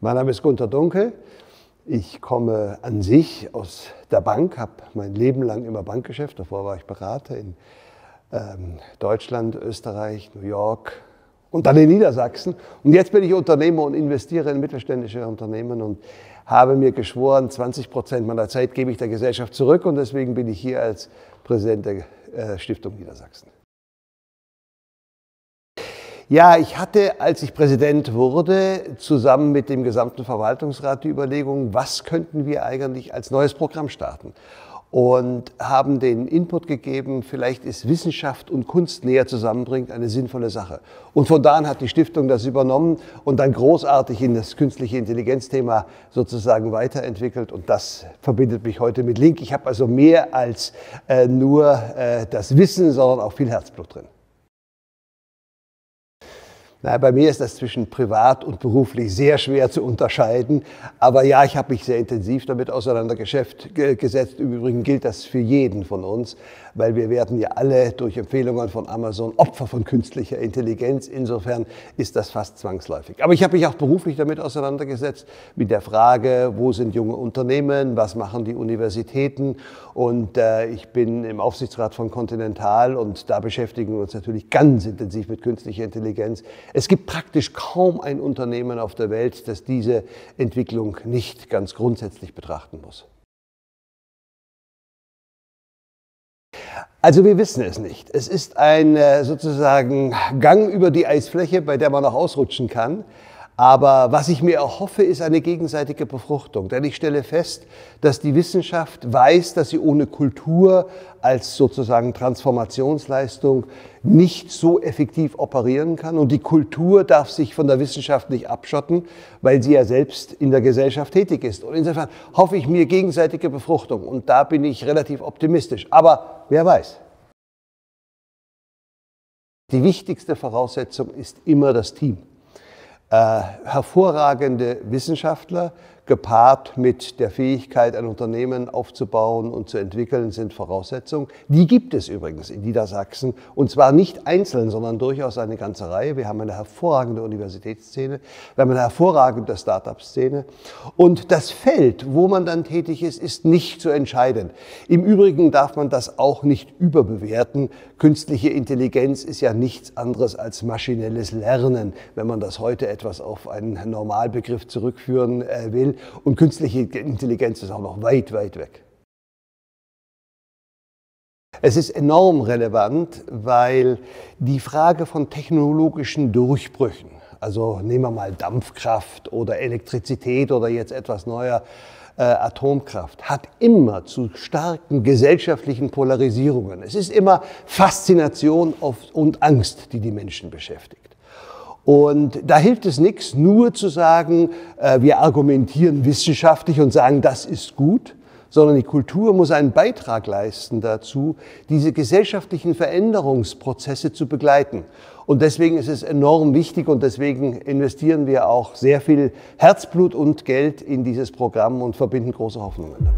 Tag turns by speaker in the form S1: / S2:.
S1: Mein Name ist Gunter Dunkel. Ich komme an sich aus der Bank, habe mein Leben lang immer Bankgeschäft. Davor war ich Berater in ähm, Deutschland, Österreich, New York und dann in Niedersachsen. Und jetzt bin ich Unternehmer und investiere in mittelständische Unternehmen und habe mir geschworen, 20 Prozent meiner Zeit gebe ich der Gesellschaft zurück. Und deswegen bin ich hier als Präsident der äh, Stiftung Niedersachsen. Ja, ich hatte, als ich Präsident wurde, zusammen mit dem gesamten Verwaltungsrat die Überlegung, was könnten wir eigentlich als neues Programm starten? Und haben den Input gegeben, vielleicht ist Wissenschaft und Kunst näher zusammenbringt eine sinnvolle Sache. Und von da an hat die Stiftung das übernommen und dann großartig in das künstliche Intelligenzthema sozusagen weiterentwickelt. Und das verbindet mich heute mit Link. Ich habe also mehr als äh, nur äh, das Wissen, sondern auch viel Herzblut drin. Na, bei mir ist das zwischen privat und beruflich sehr schwer zu unterscheiden. Aber ja, ich habe mich sehr intensiv damit auseinandergesetzt. Im Übrigen gilt das für jeden von uns, weil wir werden ja alle durch Empfehlungen von Amazon Opfer von künstlicher Intelligenz. Insofern ist das fast zwangsläufig. Aber ich habe mich auch beruflich damit auseinandergesetzt, mit der Frage, wo sind junge Unternehmen, was machen die Universitäten. Und äh, ich bin im Aufsichtsrat von Continental und da beschäftigen wir uns natürlich ganz intensiv mit künstlicher Intelligenz. Es gibt praktisch kaum ein Unternehmen auf der Welt, das diese Entwicklung nicht ganz grundsätzlich betrachten muss. Also wir wissen es nicht. Es ist ein äh, sozusagen Gang über die Eisfläche, bei der man auch ausrutschen kann. Aber was ich mir erhoffe, ist eine gegenseitige Befruchtung. Denn ich stelle fest, dass die Wissenschaft weiß, dass sie ohne Kultur als sozusagen Transformationsleistung nicht so effektiv operieren kann. Und die Kultur darf sich von der Wissenschaft nicht abschotten, weil sie ja selbst in der Gesellschaft tätig ist. Und insofern hoffe ich mir gegenseitige Befruchtung. Und da bin ich relativ optimistisch. Aber wer weiß. Die wichtigste Voraussetzung ist immer das Team äh, hervorragende Wissenschaftler, gepaart mit der Fähigkeit, ein Unternehmen aufzubauen und zu entwickeln, sind Voraussetzungen. Die gibt es übrigens in Niedersachsen und zwar nicht einzeln, sondern durchaus eine ganze Reihe. Wir haben eine hervorragende Universitätsszene, wir haben eine hervorragende Start-up-Szene und das Feld, wo man dann tätig ist, ist nicht so entscheidend. Im Übrigen darf man das auch nicht überbewerten. Künstliche Intelligenz ist ja nichts anderes als maschinelles Lernen, wenn man das heute etwas auf einen Normalbegriff zurückführen äh, will. Und künstliche Intelligenz ist auch noch weit, weit weg. Es ist enorm relevant, weil die Frage von technologischen Durchbrüchen, also nehmen wir mal Dampfkraft oder Elektrizität oder jetzt etwas neuer äh, Atomkraft, hat immer zu starken gesellschaftlichen Polarisierungen. Es ist immer Faszination und Angst, die die Menschen beschäftigt. Und da hilft es nichts, nur zu sagen, äh, wir argumentieren wissenschaftlich und sagen, das ist gut, sondern die Kultur muss einen Beitrag leisten dazu, diese gesellschaftlichen Veränderungsprozesse zu begleiten. Und deswegen ist es enorm wichtig und deswegen investieren wir auch sehr viel Herzblut und Geld in dieses Programm und verbinden große Hoffnungen damit.